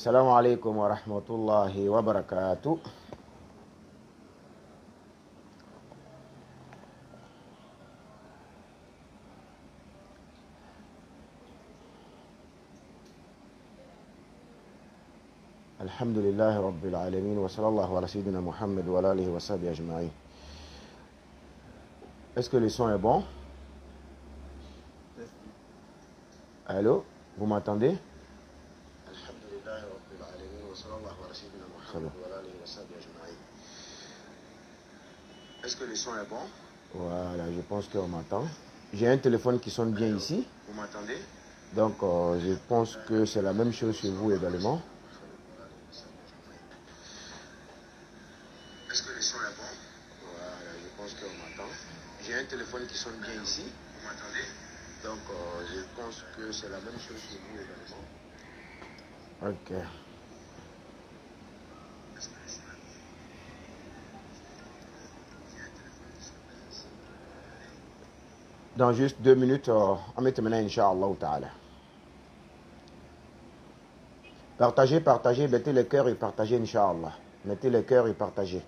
السلام عليكم ورحمة الله وبركاته. الحمد لله رب العالمين وصلى الله على سيدنا محمد وعلى آله وصحبه أجمعين. Est-ce que le son est bon? Allô? Vous m'entendez? Est-ce que le son est bon? Voilà, je pense qu'on m'entend. J'ai un téléphone qui sonne bien ici. Vous m'entendez? Donc, euh, je pense que c'est la même chose chez vous également. Est-ce que le son est bon? Voilà, je pense qu'on m'entend. J'ai un téléphone qui sonne bien ici. Vous m'entendez? Donc, euh, je pense que c'est la même chose chez vous également. Ok. Dans juste deux minutes, euh, on met maintenant, Inch'Allah. Partagez, partagez, mettez le cœur et partagez, Inch'Allah. Mettez le cœur et partagez.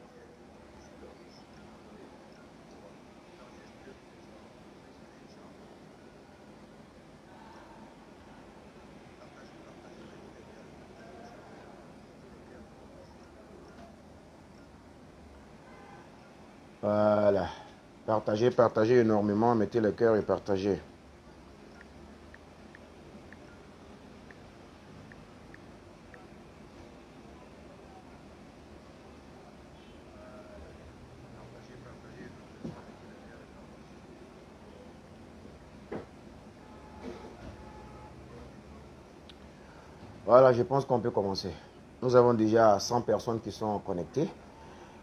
Voilà. Partagez, partagez énormément, mettez le cœur et partagez. Voilà, je pense qu'on peut commencer. Nous avons déjà 100 personnes qui sont connectées.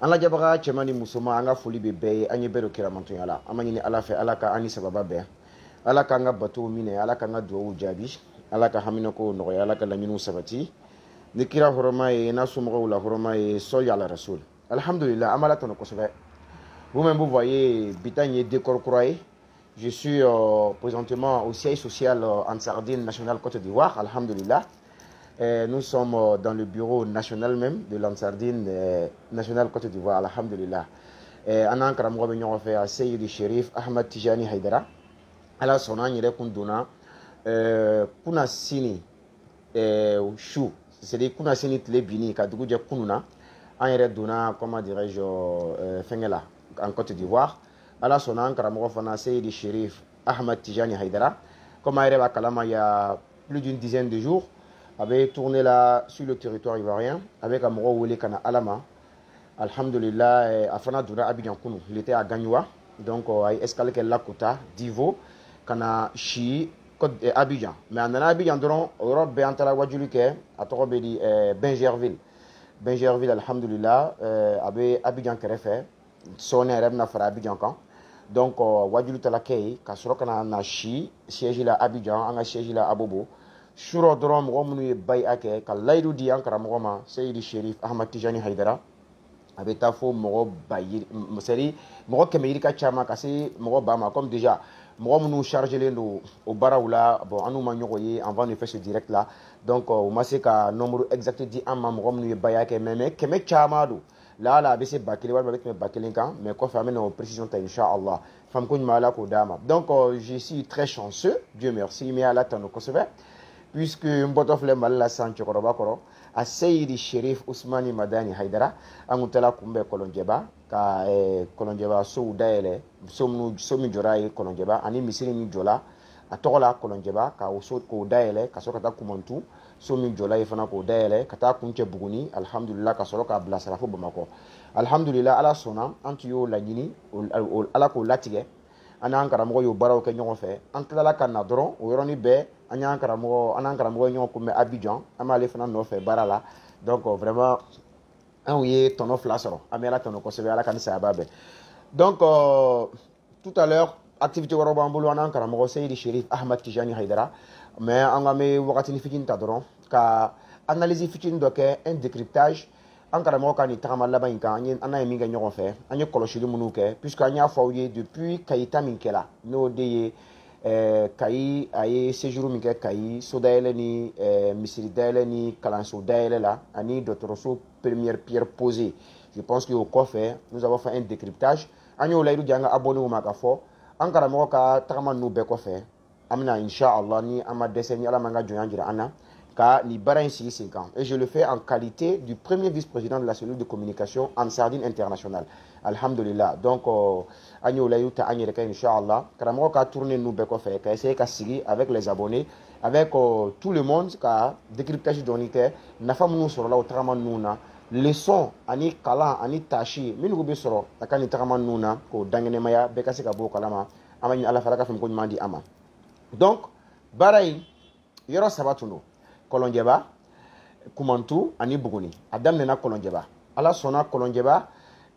an ka jabaga cɛman ni musoman an ka foli bɛ bɛɛ ye. An ye bɛɛ don kiramantonya la. An ma ɲini ala fɛ ala ka an ni sababa bɛn. Ala k'an ka batow minɛ ala k'an ka duwawu jaabi. Ala ka haminakow nɔgɔya ala ka laɲiniw sabati. Ni kira hɔrɔma ye n'a somɔgɔw la hɔrɔma ye sɔli ala rasul. Alhamdulillah an b'ala tɔnɔ kosɛbɛ. Vous-même vous voyez bita ye décor kura ye je suis euh, présentement au siège social euh, en Sardine nationale Côte d'Ivoire. Alhamdulillah Euh, nous sommes euh, dans le bureau national même de l'Ansardine euh, national Côte d'Ivoire, alhamdulillah. an an karamɔgɔ bɛ ɲɔgɔn fɛ a seyidi sherif ahmad tijani haidara ala sɔnna an yɛrɛ kun donna kuna sini c'est kuna sini tile binni ka dugu jɛ kunu na an yɛrɛ donna comment dirais je en Côte d'Ivoire. Ala sɔnna an karamɔgɔ fana seyidi sherif ahmad tijani haidara comme an yɛrɛ b'a kalama il y a plus d'une dizaine de jours avait tourné là sur le territoire ivoirien avec mɔgɔw wele ka na ala ma alhamdulillah a fana donna abidjan kunu il était à gagnoua. Donc a ye escale kɛ lakota divo ka na si abidjan. Mais a nana abidjan wajuli kɛ a tɔgɔ bɛ di bengerville bengerville alhamdulillah a bɛ abidjan kɛrɛfɛ sɔɔni yɛrɛ bɛna fara abidjan kan donc wajuli taara kɛ yen ka sɔrɔ ka na na si siège la abidjan an ka siège la abobo surɔ dɔrɔn mɔgɔ minnu ye bayiya kɛ ka layidu di an karamɔgɔ ma seyidi sherif ahmad tijani haidara a bɛ taa fo mɔgɔ ba c'est mɔgɔ kɛmɛ yiri ka caman ka se mɔgɔ ba ma comme déjà mɔgɔ minnu chargelen don o baaraw la bon an n'u ma ɲɔgɔn ye de faire ce direct là. Donc u ma se ka nombre exact di an ma mɔgɔ minnu ye bayiya kɛ mais mais kɛmɛ caman don laala a bɛ se ba kelen walima a bɛ tɛmɛ ba kelen kan mais kɔfɛ an bɛ na o précision ta inchallah. Faamko ɲuman ala k'o d'a ma donc je suis très chanceux dieu merci mais ala tanu kosɛbɛ puisque n bɔtɔ filɛ mali la san cɛkɔrɔba kɔrɔ a seyidi sherif usmani madani haidara an kun taara kunbɛ kɔlɔnjɛba ka kɔlɔnjɛba sow dayɛlɛ so min jɔra ye kɔlɔnjɛba ani misiri min jɔla a tɔgɔ la kɔlɔnjɛba k'o dayɛlɛ ka sɔrɔ ka taa kumantu so min jɔla ye fana k'o dayɛlɛ ka taa kuncɛ buguni alhamdulillah ka sɔrɔ k'a bilasira fo bamakɔ alhamdulillah ala sɔnna an tun y'o laɲini ala k'o latigɛ an n'an karamɔgɔ y'o baaraw kɛ ɲɔgɔn fɛ an tilala ka na dɔrɔn o yɔrɔnin bɛɛ an y'an karamɔgɔ an n'an karamɔgɔ ye ɲɔgɔn kunbɛn abidjan. An b'ale fana nɔfɛ baara la. Donc euh, vraiment anw ye tɔnɔ fila sɔrɔ. An bɛ ala tɔnɔ kosɛbɛ ala ka ni sayaba bɛɛ. Donc euh, tout à l'heure activité wɛrɛ b'an bolo. An n'an karamɔgɔ seyidi sherif ahmad tijani haidara mais an ka bɛ wagatini fitini ta dɔrɔn ka analyse fitini dɔ kɛ un décryptage. An karamɔgɔ ka nin tagama laban in kan. An n'a ye min kɛ ɲɔgɔn fɛ. An ye kɔlɔsili minnu kɛ. Puisque an y'a fɔ aw ye depuis kayita min kɛra n'o de ye eh, kayi a ye séjour min kɛ kayi so dayɛlɛ ni eh, misiri dayɛlɛ ni kalanso dayɛlɛ la ani dɔgɔtɔrɔso première pierre posée. Je pense que o kɔfɛ nous avons fait un décryptage. An y'o layidu di an ka abonnés ma k'a fɔ an karamɔgɔ ka tagama ninnu bɛɛ kɔfɛ an bɛna inshallah ni an ma dɛsɛ ni ala man ka jɔnya jira an na ka nin baara in sigi sen kan. Et je le fais en qualité du premier vice-président de la cellule de communication Ansardine International alhamdulillah. Donc euh, an y'o layidu ta an yɛrɛ kɛ inshallah karamɔgɔ ka tournée ninnu bɛɛ kɔfɛ ka essayer ka sigi avec les abonnés avec euh, tout le monde ka décryptage dɔɔni kɛ nafa minnu sɔrɔla o tagama ninnu na leçon ani kalan ani tasi minnu bɛ sɔrɔ a ka nin tagama ninnu na k'o dangɛnɛmaya bɛɛ ka se ka bɔ o kalama an bɛ ɲini ala fɛ ala ka fɛn ko ɲuman di an ma donc baara in yɔrɔ saba tun don kɔlɔnjɛba kumantu ani buguni. A daminɛna kɔlɔnjɛba ala sɔnna kɔlɔnjɛba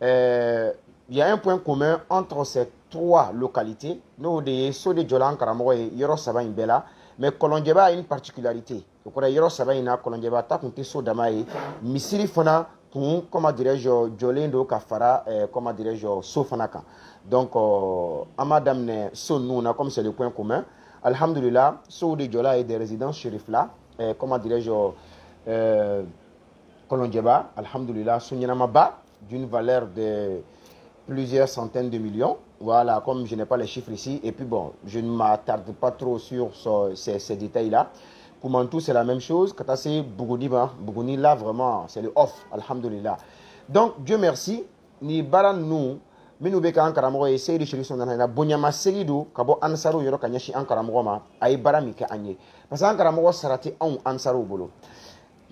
euh, y a un point commun entre ces trois localités. N'o de ye so de jɔla an karamɔgɔ ye yɔrɔ mais kɔlɔnjɛba a une particularité. O kɔrɔ yɔrɔ saba in na kɔlɔnjɛba ta tun tɛ so dama misiri fana kun comment dirais-je jɔlen don ka fara euh, comment fana kan donc euh, an b'a daminɛ so comme c'est le point commun. Alhamdulillah sow de jɔla des résidences shérif la euh, comment dirais-je euh, Kolonjeba, alhamdulillah, Sunyanamaba, d'une valeur de plusieurs centaines de millions. Voilà, comme je n'ai pas les chiffres ici. Et puis bon, je ne m'attarde pas trop sur ce, ces, ces détails-là. Koumantou, c'est la même chose. Katase Bougouniba, Bougouni, là, vraiment, c'est le off, alhamdulillah. Donc, Dieu merci, ni baran nous, minnu bɛ k'an karamɔgɔ ye seyidi sheri sɔn nana bonyama segi don ka bɔ ansaru yɔrɔ ka ɲɛsin an karamɔgɔ ma a ye baara min an ye parce que an karamɔgɔ sara tɛ bolo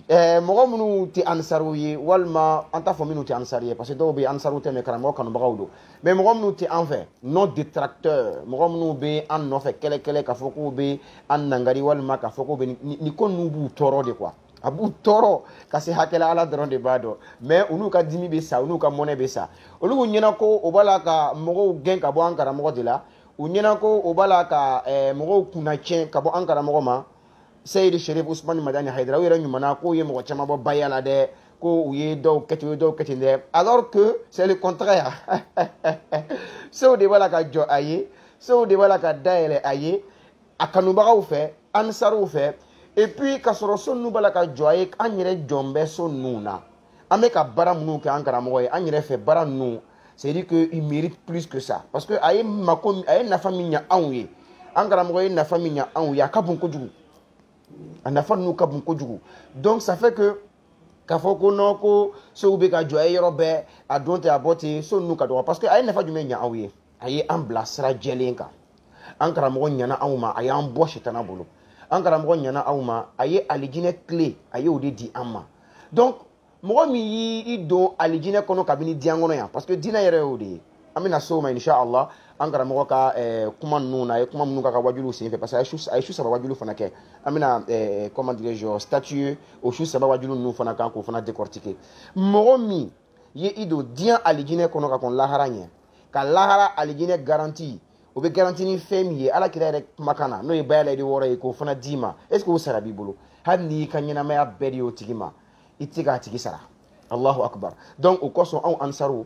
mɔgɔ minnu tɛ ansaruw ye walima an t'a fɔ minnu tɛ ansari ye parce que dɔw bɛ ansaruw tɛ mɛ karamɔgɔ kanubagaw don. Mais mɔgɔ minnu tɛ an fɛ non détracteur mɔgɔ minnu bɛ an nɔfɛ kɛlɛ-kɛlɛ k'a fɔ k'u bɛ an nangari walima k'a fɔ k'u bɛ nin ko ninnu b'u tɔɔrɔ de quoi. A b'u tɔɔrɔ ka se hakɛ la ala dɔrɔn de b'a dɔn. Mɛ u n'u ka dimi bɛ sa u n'u ka mɔnɛ bɛ sa. Olu k'u ɲɛna ko o b'a la ka mɔgɔw gɛn ka bɔ an karamɔgɔ de la. U ɲɛna ko o b'a la ka ɛɛ mɔgɔw kunna tiɲɛ ka bɔ an karamɔgɔ ma seyidi sherif usmani madani haidara u yɛrɛ ɲumanna k'u ye mɔgɔ caman bɔ alors que c'est le contraire. Sew de b'a la ka jɔ a ye de la ka dayɛlɛ a ye a kanubagaw fɛ ansariw et puis so ninnu b'a la ka jɔ a ye an yɛrɛ jɔn bɛ so ninnu na c'est à dire que il mérite plus que ça. Parce que a ye mako a ye nafa min a nafa ninnu ka bon kojugu. Donc ça fait que k'a fɔ ko non ko sow bɛ ka jɔ a ye yɔrɔ bɛɛ a don tɛ a bɔ ten so ninnu ka dɔgɔ. Parce que a ye nafa jumɛn ɲa aw ye? A ye an bila sira jɛlen kan. An karamɔgɔ ɲana anw ma a y'an bɔ sitana bolo. An karamɔgɔ ɲana aw ma a ye alijinɛ tile a y'o de di an ma. Donc mɔgɔ min y'i don alijinɛ kɔnɔ kabini diɲɛ kɔnɔ yan parce que diinɛ yɛrɛ y'o de ye an bɛna se o ma inshallah. An karamɔgɔ ka eh, kuma ninnu na a ye kuma minnu k'a ka wajuliw senfɛ parce que a ye su saba wajulu fana kɛ an bɛna eh, comment dirais je statue o su saba wajulu ninnu fana kan k'o fana décortiquer. Mɔgɔ min ye i don diɲɛ alijinɛ kɔnɔ ka kɔn lahara ɲɛ ka lahara alijinɛ garanti. O bɛ garanti ni fɛn min ye ala kira yɛrɛ kumakan na n'o ye bayɛlɛ de wɔɔrɔ ye k'o fana d'i ma est ce que o sara b'i bolo hali n'i ka ɲɛnamaya bɛɛ de y'o tigi ma i tɛ k'a tigi sara. Allahu akbar. Donc o kosɔn anw ansaru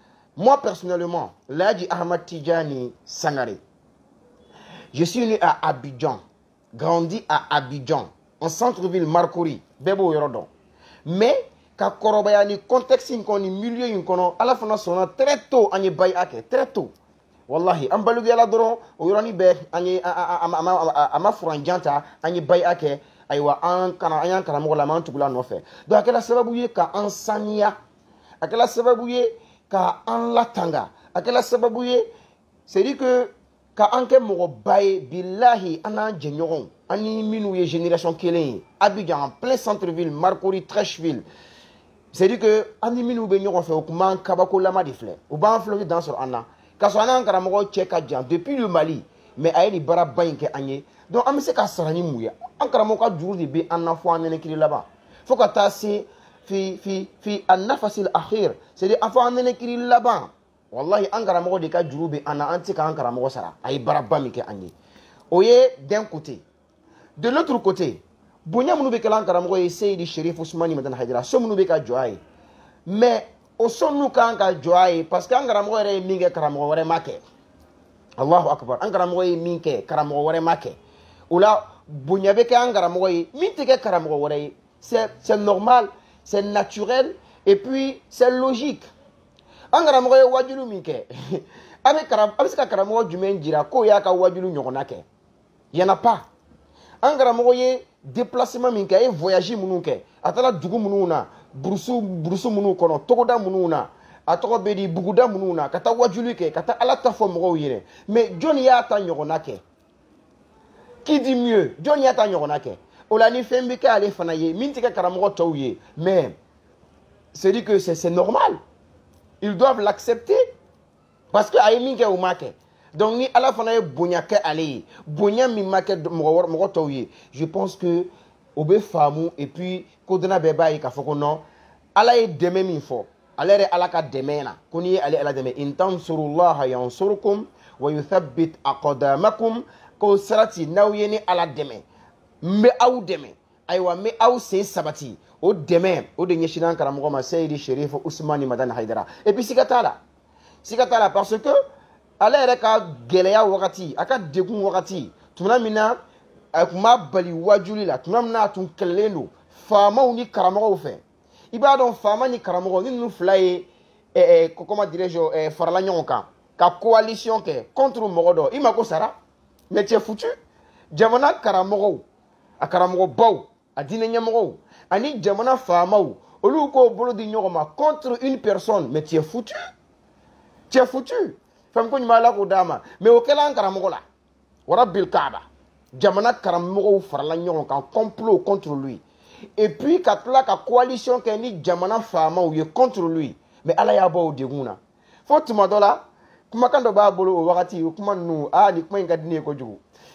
moi personnellement Laji Ahmad Tijani Sangare je suis né à Abidjan grandi à Abidjan en centre-ville Marcouri bɛɛ b'o yɔrɔ dɔn mais ka kɔrɔbaya ni contexte in kɔnɔ ni milieu in kɔnɔ ala fana très tôt an ye bayi'a kɛ très tôt. Wallahi an baluguyala dɔrɔn o yɔrɔnin bɛɛ an ye a ma furanjan ta an ye bayi'a kɛ ayiwa an kana an y'an karamɔgɔ la an m'an tugula donc a kɛra sababu ye ka an saniya a kɛra ka an latanga. A kɛla sababu ye dire que ka an kɛ mɔgɔba ye bilahi an n'an jɛɲɔgɔnw an ni minnu ye génération kelen ye. Abidjan en plein centre ville marcory trècheville. C'est dire que an ni minnu bɛ ɲɔgɔn fɛ o b'an kabakolama de filɛ. U b'an filɛ dan sɔrɔ an na. K'a sɔrɔ an depuis le mali. Mais a ye nin baaraba in kɛ an ye. Donc an bɛ se ka sara ni ye? An karamɔgɔ ka juru de bɛ an na fo an nɛnɛkiri laban. Se fi fi fi a nafasil akhir c'est dire an fɔ an nɛnɛkiri laban wallahi an karamɔgɔ de ka juru bɛ an na an tɛ k'an a ye baaraba min kɛ an d'un côté. De l'autre côté bonya minnu bɛ kɛla an karamɔgɔ ye seyidi sherif usmani madana hajara so a mais o so ninnu kan ka jɔ a parce que an karamɔgɔ yɛrɛ ye min kɛ karamɔgɔ wɛrɛ kɛ allahu akbar an karamɔgɔ ye min kɛ karamɔgɔ wɛrɛ ma kɛ o la bonya bɛ kɛ kɛ c'est normal c'est naturel et puis c'est logique. An karamɔgɔ ye wajulu min kɛ a bɛ kara a bɛ se ka karamɔgɔ jumɛn jira k'o y'a ka wajulu déplacement min kɛ a ye dugu na burusu burusu togoda minnu na a buguda minnu na ka wajulu mais jɔnni y'a ta ɲɔgɔnna kɛ qui dit mieux? Jɔnni y'a ta o la ni fɛn bɛ kɛ ale fana ye. Min tɛ kɛ karamɔgɔ mais c'est dire que c'est normal. Ils doivent l'accepter. Parce que a ye min kɛ o ma donc ni ala fana ye ale bonya min ma je pense que o bɛ et puis kodɔnna bɛɛ b'a ye k'a fɔ ko non. Ala ye dɛmɛ min fɔ. Ale yɛrɛ ala ka dɛmɛ na. Ko n'i ye ale ala dɛmɛ. In tansurullaha yansurukum wa yuthabbit aqdamakum. Ko sarati n'aw ni ala dɛmɛ n bɛ aw dɛmɛ ayiwa n bɛ aw sen sabati. O dɛmɛ o de ɲɛsinna an karamɔgɔ ma seyidi sherif usmani madani haidara. Et puis siga t'a la siga t'a la parce que ale yɛrɛ ka gɛlɛya wagati a ka degun wagati tuma min na a tun b'a bali wajuli la tuma min na a tun kɛlɛlen don faamaw ni karamɔgɔw fɛ i b'a dɔn faama ni karamɔgɔ ni ninnu fila ye eh, comment dirais-je eh, farala ɲɔgɔn kan ka coalition kɛ contre mɔgɔ dɔ i ma ko sara mais tu es foutu. Jamana karamɔgɔw a karamɔgɔbaw a diinɛ ɲɛmɔgɔw ani jamana faamaw olu k'o bolo di ɲɔgɔn ma contre une personne mais tu es foutu. Tu es foutu. Fɛn ko ɲuman k'o ma. Mais o kɛla la. Warabil kaaba. Jamana karamɔgɔw farala ɲɔgɔn kan complot contre lui. Et puis ka tila ka coalition kɛ jamana faamaw ye contre lui. Mais ala y'a bɔ o degun na. Fo tuma dɔ la b'a bolo o kuma ninnu aa nin kuma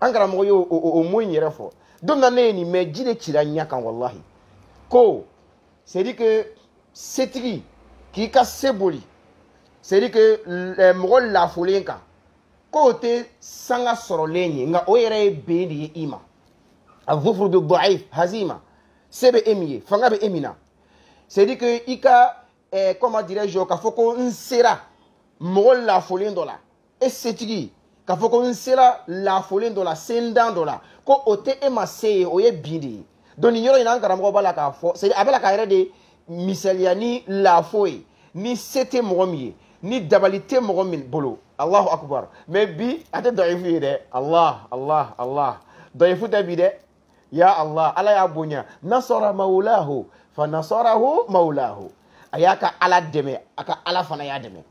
an karamɔgɔ ye o mo in yɛrɛ fɔ. Don min na ne ye nin mɛn ji de cira ɲɛ kan walahi ko c'est à dire que setigi k'i ka se boli c'est à dire que mɔgɔ lafolen kan k'o tɛ sanga sɔrɔlen ye nka o yɛrɛ ye ben de ye i ma. A zufuru bɛ dɔɔif hazima. Se bɛ e min ye fanga bɛ e min na. C'est à dire que i ka ɛɛ comment dirais je k'a fɔ ko n sera mɔgɔ lafolen dɔ la. E setigi k'a fɔ ko n sera lafolen dɔ la sendan dɔ la. Ko o tɛ e ma se ye o ye bin de ye. Donc nin yɔrɔ in na an karamɔgɔ b'a la k'a fɔ c'est a bɛ la k'a yɛrɛ de misaliya ni lafo ye ni se tɛ mɔgɔ min ye ni dabali tɛ mɔgɔ min bolo. Allahu akbar. Mais bi a tɛ dɔyifu ye dɛ. Allah allah allah. Dɔyifu tɛ bi dɛ. Ya allah ala y'a bonya. Nasara maulahu fa nasarahu maulahu a y'a ka ala dɛmɛ a ka ala fana y'a dɛmɛ.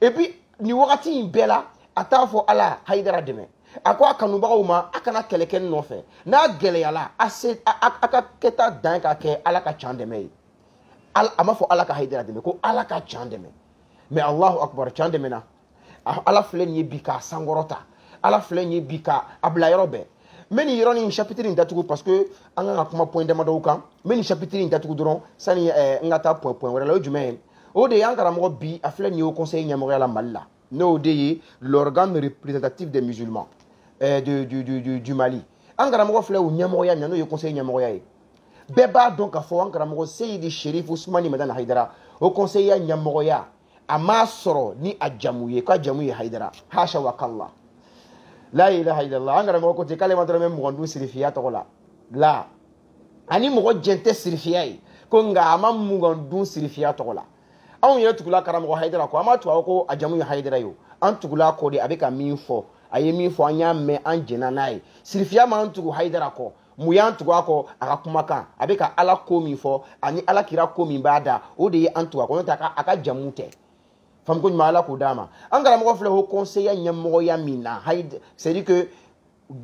Et puis nin wagati in bɛɛ la a t'a fɔ ala hayidara dɛmɛ. A ko a kanubagaw ma a kana kɛlɛ kɛ nɔfɛ. N'a gɛlɛyala a a, ka kɛta dan ka kɛ ala ka can dɛmɛ ye. A ma fɔ ala ka hayidara dɛmɛ ko ala ka can dɛmɛ. Mais allahu akbar can dɛmɛna ala filɛ nin ye bi k'a sankɔrɔta. Ala filɛ nin ye bi ka a bila yɔrɔ bɛɛ. N nin yɔrɔnin chapitre in datugu parce que an kan ka kuma point damadɔw kan. N nin chapitre in datugu dɔrɔn sani ɛɛ n ka taa point point wɛrɛ la o ye jumɛn ye? O de ye an karamɔgɔ bi a filɛ nin ye o conseil ɲɛmɔgɔya la mali la n'o l'organe représentatif des musulmans euh, de, du, du, du, du mali. An karamɔgɔ filɛ o ɲɛmɔgɔya ye conseil ɲɛmɔgɔya ye. Bɛɛ b'a dɔn k'a fɔ sherif haidara o conseil ya ɲɛmɔgɔya ni a jamu ye k'a jamu ye hayidara hasha wa kalla la ilaha illallah. An karamɔgɔ ko ten k'ale ma dɔrɔn bɛ la. Ani anw yɛrɛ tugula karamɔgɔ hayidara kɔ an b'a tugu ko a jamu ye hayidara ye an tugula kɔ de a bɛ ka min fɔ a ye min fɔ an y'a mɛn an jɛnna n'a ye sirifiya m'an tugu hayidara kɔ mun y'an tugu a kɔ a ka kumakan a bɛ ka ala ko min fɔ ani ala kira ko min b'a da o de ye an tugu a kɔ n'o tɛ a ka jamu tɛ famuko ɲuman ala k'o d'a ma an karamɔgɔ filɛ ko conseiller ɲɛmɔgɔya min na c'est à dire que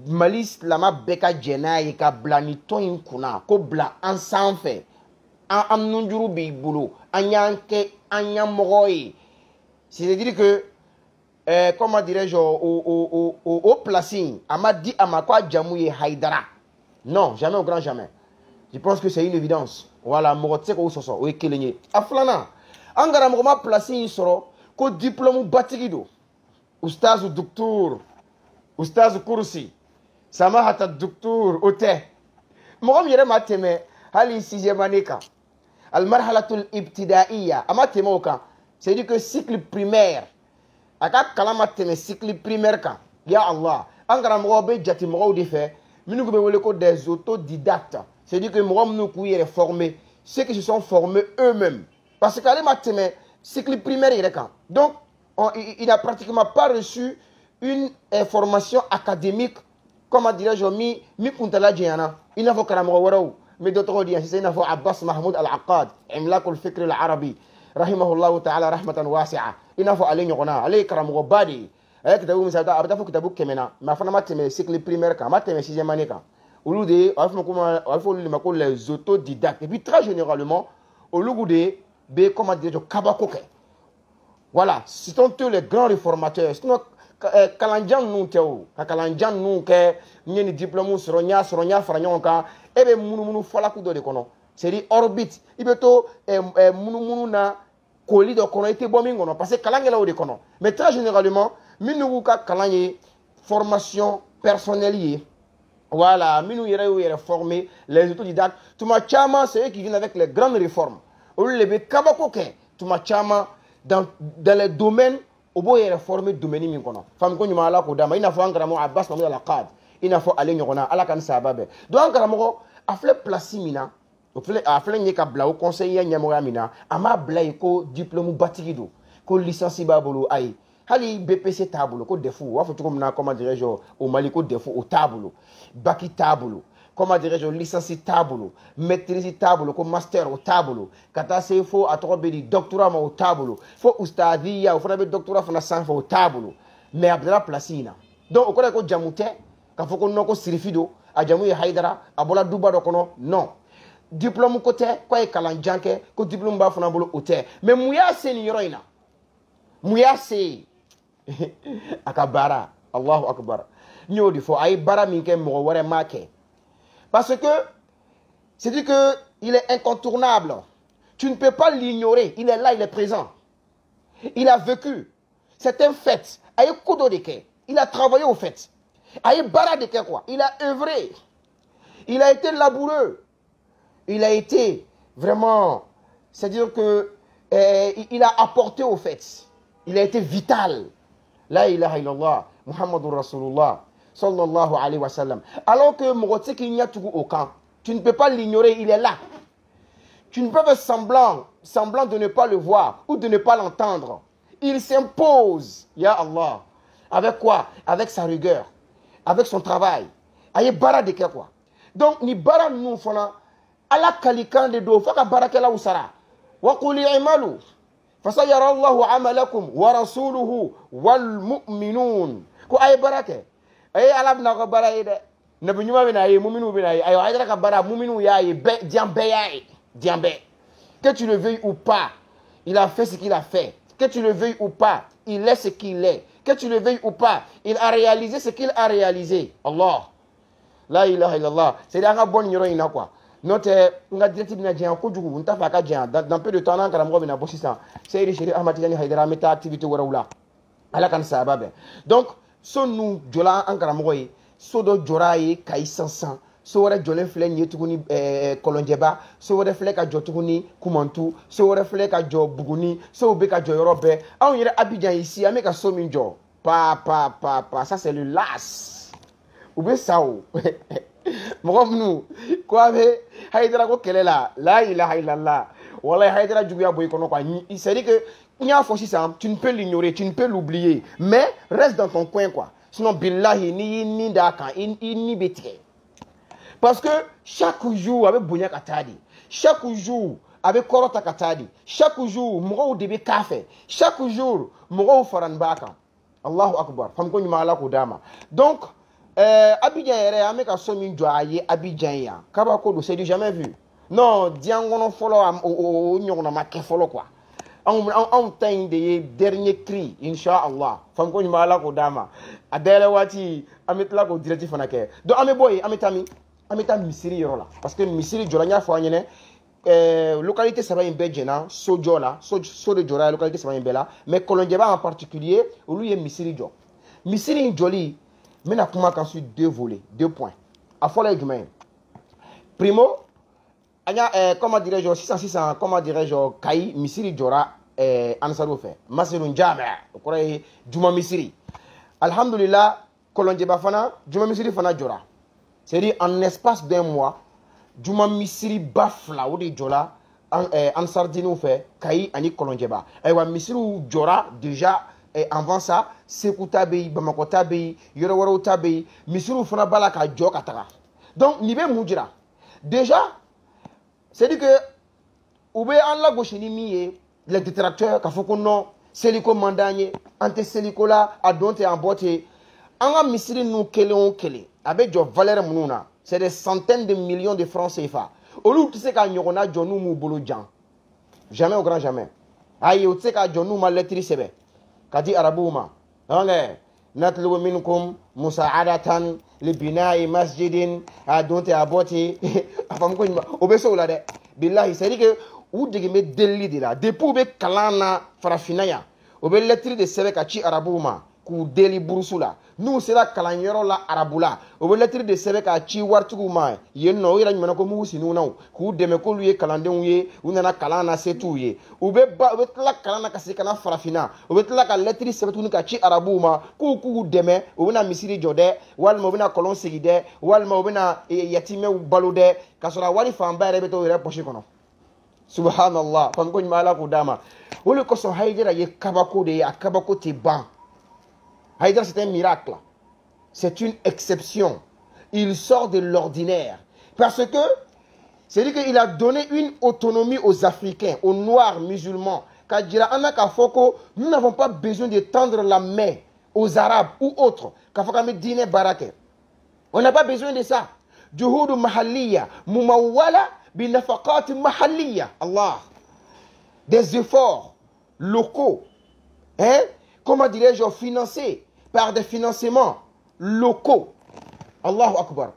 mali silama bɛɛ ka jɛ n'a ye ka bila nin tɔn in kunna ko bila an sanfɛ an an nunjuru b'i bolo an y'an kɛ an ɲɛmɔgɔ ye c'est à dire que euh, comment dirais-je o o o o place in a ma di a ma ko a jamu ye hayidara non jamais au grand jamais. Je pense que c'est une évidence. Voilà mɔgɔ tɛ se k'o sɔsɔ o ye kelen ye a filanan an karamɔgɔ ma place in sɔrɔ ko diplôme batigi don ustazu docteur ustazu kursi samahata docteur o tɛ mɔgɔ min yɛrɛ ma tɛmɛ hali sixième année kan almarhalatul ibtidaiya. A ma tɛmɛ o c'est à dire que cycle primaire. A ka cycle primaire kan ya allah. An karamɔgɔ bɛ jate mɔgɔw de fɛ minnu bɛ wele ko des autodidactes. C'est à dire que mɔgɔ minnu k'u yɛrɛ ceux qui se sont formés eux-mêmes. Parce que ale ma tɛmɛ cycle primaire yɛrɛ donc on, il n'a pratiquement pas reçu une formation académique. Comment dirais-je min min kuntala janyana i n'a fɔ karamɔgɔ ميدو سيدنا فو عباس محمود العقاد عملاق الفكر العربي رحمه الله تعالى رحمة واسعة. إنا فو علي نغنا علي كرام غبادي. أي كتابو مسابتا أبدا فو كتابو كمنا ما فانا ما تمي سيكلي بريمير كان ما تمي سيزيما نيكا ولو دي أعرف مكو ما أعرف ولو ديداك. إبي ترى جنرالما ولو بي كما دي جو كباكو ولا سيطان تو لي غران ريفورماتور سيطان كالانجان نون كالانجان نون كي نيني ديبلومو سرونيا سرونيا فرانيون e bɛ munumunu fɔlaku dɔ de kɔnɔ. Dire orbite. I bɛ to munumunu na koli dɔ kɔnɔ. I tɛ bɔ min kɔnɔ. Parce que kalan kɛla o de kɔnɔ. Mais très généralement minnu b'u ka kalan ye formation personnelle ye. Voilà. Minnu yɛrɛ y'u yɛrɛ former les autodidactes. Tuma caman c'est eux qui viennent avec les grandes réformes. Olu de bɛ kabako kɛ. Tuma caman dans dans les domaines o b'o yɛrɛ former domaine min kɔnɔ. Faamiko ɲuman ala k'o d'a i n'a fɔ an karamɔgɔ abbas mahmud alaqad i n'a fɔ ale ɲɔgɔnna ala ka ni sahaba bɛɛ donc an karamɔgɔ a filɛ place min na a filɛ ɲɛ ka bila o conseiller ɲɛmɔgɔya min na a m'a bila yen ko diplôme batigi don ko licence b'a bolo ayi. Hali bpc t'a bolo ko defu u b'a fɔ cogo min na comment dirais-je o mali ko defu o t'a bolo. Baki t'a bolo comment dirais-je licence t'a bolo maîtrise t'a bolo ko master o t'a bolo. Ka taa se fo a tɔgɔ bɛ di doctorat ma o t'a bolo. Fo ustadiya o fana bɛ doctorat fana sanfɛ o t'a bolo. Mais a bilara place in na. Donc o kɔrɔ ye ko jamu tɛ k'a fɔ ko non ko a ye a duba dɔ non diplôme ko tɛ k'a ye kalanjan kɛ ko diplôme b'a fana bolo o tɛ y'a se nin yɔrɔ in se a allahu akbar a ye min m'a Parce que c'est dit que il est incontournable. Tu ne peux pas l'ignorer. Il est là, il est présent. Il a vécu. C'est un fait. Il a travaillé au fait. Quoi. Il a œuvré. Il a été laboureux. Il a été vraiment, c'est-à-dire que euh, il a apporté au fait. Il a été vital. La ilaha illallah, Muhammadur Rasulullah sallallahu alayhi wa sallam. Alors que Morotsek il n'y a tout au camp. Tu ne peux pas l'ignorer, il est là. Tu ne peux pas semblant, semblant de ne pas le voir ou de ne pas l'entendre. Il s'impose, Ya Allah. Avec quoi? Avec sa rigueur, avec son travail. A ye baara de kɛ kuwa donc nin baara ninnu fana ala kalikan de don fo ka baarakɛlaw sara. Waquli imalu fasayara allahu amalakum wa rasuluhu walmuminun ko a ye baara kɛ? A ye ala bɛna aw ka baara ye dɛ. Nabi ɲuman bɛna a ye muminiw bɛna a ye y'a ye. Bɛɛ. Diɲɛ que tu le veuilles ou pas il a fait ce qu'il a fait. Que tu le veuilles ou pas il est ce qu'il est que tu le veuilles ou pas il a réalisé ce qu'il a réalisé. Allah. La ilaha illallah. C'est un bon ina quoi? N'o tɛ n ka direct bɛna janya kojugu n t'a fɛ a ka janya dans peu de temps n'an karamɔgɔ bɛna bɔ sisan seyiri seri ahmad tijani hayidara an bɛ taa activité wɛrɛw la ala ka ni sahaba bɛɛ donc so ninnu jɔla an karamɔgɔ ye so dɔ jɔra a ye kayi sansan so wɛrɛ jɔlen filɛ nin ye tuguni ɛɛ kɔlɔnjɛba so wɛrɛ filɛ ka jɔ tuguni kumantu so wɛrɛ filɛ ka jɔ buguni sow bɛ ka jɔ yɔrɔ bɛɛ anw yɛrɛ abijan ici an bɛ ka so min jɔ pa pa pa pa ça c'est le las u bɛ sa o mɔgɔ minnu ko a bɛ hayidara ko kɛlɛ la la ilaha illallah walayi hayidara juguya bɔ i kɔnɔ quoi c'est à dire que n y'a fɔ sisan tu ne peux l'ignorer tu ne peux l'oublier mais reste dans ton coin quoi sinon billahi n'i y'i ni d'a kan i ni bɛ tigɛ parce que chaque jour a bɛ bonya ka taa de chaque jour a bɛ kɔrɔta ka taa de chaque jour mɔgɔw de bɛ k'a fɛ chaque jour mɔgɔw fara nin b'a kan allahu akbar. Famuko ɲuman ala k'o d'a ma donc euh, abidjan yɛrɛ an bɛ ka so min jɔ a ye abidjan yan kabako c'est du jamais vu. Non diɲɛ kɔnɔ fɔlɔ o ɲɔgɔnna ma kɛ fɔlɔ quoi anw ta in de ye dernier cri inshallah famuko ɲuman ala k'o d'a ma a dayɛlɛ waati an bɛ tila k'o donc an bɛ an bɛ taa misiri yɔrɔ la. Parce que misiri jɔra n y'a fɔ an ɲɛna ɛɛ localité saba in bɛɛ jɛnna sojɔ la so so de jɔra localité saba in bɛɛ la. Mais kɔlɔnjɛba en particulier olu ye misiri jɔ. Misiri in jɔli n bɛna kuma kan sur deux volets deux points. A fɔlɔ ye jumɛn ye? Primo an y'a ɛɛ comment dirais je sisan sisan comment dirais je kayi misiri jɔra ɛɛ ansariw fɛ. Masirun jaamɛ o kɔrɔ ye juma misiri. Alhamdulillah kɔlɔnjɛba fana juma misiri fana jɔra c'est à dire en espace d'un mois juma misiriba fila o de jɔra an eh, ansardiniw fɛ kayi ani kɔlɔnjɛba ayiwa misiriw jɔra déjà eh, avant ça segu ta bɛ yen bamakɔ ta bɛ yen yɔrɔ wɛrɛw ta bɛ yen misiriw fana b'a la ka jɔ ka taga donc nin bɛ mun jira déjà c'est à dire que u bɛ an lagosi ni min ye les détracteurs k'a fɔ ko non seliko man d'an ye an tɛ seliko la a don tɛ an bɔ ten an ka misiri ninnu kelen o kelen a bɛ jɔ valeur minnu na. C'est des centaines de millions de francs CFA olu tɛ se ka ɲɔgɔnna jɔ n'u m'u bolo jan. Jamais au grand jamais. Ayi u tɛ se ka jɔ n'u ma lɛtiri sɛbɛn. Ka di arabuw ma. Ɔnkɛ natlubu minkum musaadatan libinayi masjidin. A don tɛ a bɔ ten a faamu ko ɲuman. O bɛ se o la dɛ. Bilahi c'est à dire que u dege bɛ delili de la. Depuis u bɛ kalan na farafinna yan u bɛ lɛtiri de sɛbɛn ka ci arabuw ma k'u deli burusu la n'u sera kalanyɔrɔ la arabu la o bɛ lɛtiri de sɛbɛn k'a ci waritigiw ma. Yen nɔ o yɛrɛ ɲumanna ko mugu siniw na k'u dɛmɛ k'olu ye kalandenw ye u nana kalan na se t'u ye u bɛ ba u bɛ tila kalan na ka se ka na farafinna u bɛ tila ka lɛtiri sɛbɛn tuguni ka ci arabuw ma. K'u k'u dɛmɛ u bɛna misiri jɔ dɛ walima u bɛna kɔlɔn sigi dɛ walima u bɛna yatimɛw balo dɛ k'a sɔrɔ a wari fanba yɛrɛ bɛ to u yɛrɛ pɔsi kɔnɔ subhanallah. Famuko ɲuman ala k'o d'a ma o de kosɔn hayidara ye kabako de ye a kabako tɛ ban Haïdar, c'est un miracle. C'est une exception. Il sort de l'ordinaire. Parce que, c'est-à-dire qu'il a donné une autonomie aux Africains, aux Noirs musulmans. Nous n'avons pas besoin de tendre la main aux Arabes ou autres. On n'a pas besoin de ça. Mahaliya, mumawala mahaliya. Allah. Des efforts locaux. Hein? Comment dirais-je, financés par des financements locaux. Allahu Akbar.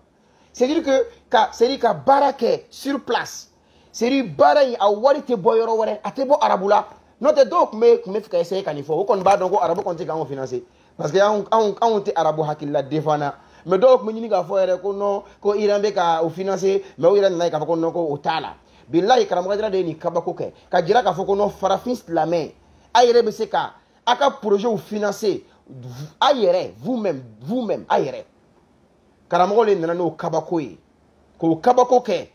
C'est-à-dire que, c'est-à-dire que barake sur place. C'est-à-dire baray a wari te boyoro ware ate bo arabula. No te donc me me fika essayer kan ifo. O kon ba donc kon te kan financer. Parce que on on on te arabu hakilla defana. Mais donc me nyini ka fo ere ko no ko iran mais iran ou financer a yɛrɛ vous-même vous-même a yɛrɛ karamɔgɔ le nana n'o kabako ye. K'o kabako kɛ.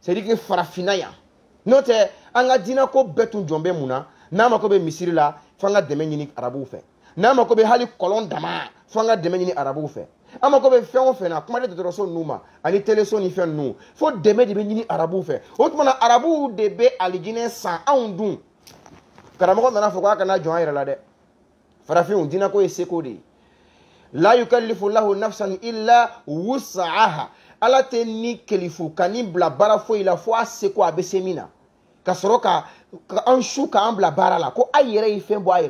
C'est à dire que farafinna yan n'o tɛ an ka diinako bɛɛ tun jɔn bɛ mun na? N'a mako bɛ misiri la f'an ka dɛmɛ ɲini arabuw fɛ. N'a mako bɛ hali kɔlɔn dama f'an ka dɛmɛ ɲini arabuw fɛ. An mako bɛ fɛn o fɛn na kuma tɛ dɔgɔtɔrɔso ninnu ma ani teleso ni fɛn ninnu fo dɛmɛ de bɛ ɲini arabuw fɛ. O tuma na arabuw de bɛ alijinɛ san anw dun. Karamɔgɔ nana fɔ k'a kana jɔn an yɛrɛ la dɛ farafinw dinako ye seko de. Ye la yukallifu lahu nafsan illa wusaha. Ala tɛ ni kelifu ka ni bila baara foyi la fo a seko a bɛ se min na ka sɔrɔ ka an su bila baara la ko a yɛrɛ ye fɛn bɔ a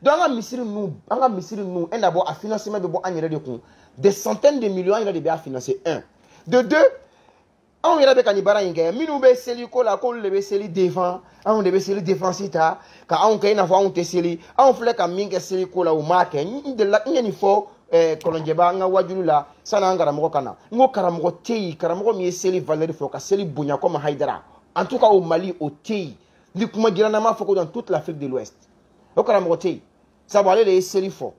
donc an ka misiri ninnu an ka misiri un d'abord a financement bɛ bɔ an yɛrɛ de kun. Des centaines de millions an yɛrɛ de bɛ a financer un. De deux anw yɛrɛ bɛ ka nin baara in kɛ minnu bɛ seliko la k'olu de bɛ seli défend anw de bɛ seli défense ta ka anw kɛ i n'a fɔ anw tɛ seli. Anw filɛ ka min kɛ seliko la u m'a kɛ n delila n ye nin fɔ eh, kɔlɔnjɛba an ka wajulu la sani an karamɔgɔ ka na n ko karamɔgɔ tɛ yen karamɔgɔ min ye seli valeur fɔ ka seli bonya comme haidara. En tout cas au mali o tɛ yen ni kuma dira n'an b'a fɔ ko dans toute l'afrique de l'ouest. O karamɔgɔ tɛ yen sabu ale de ye seli fɔ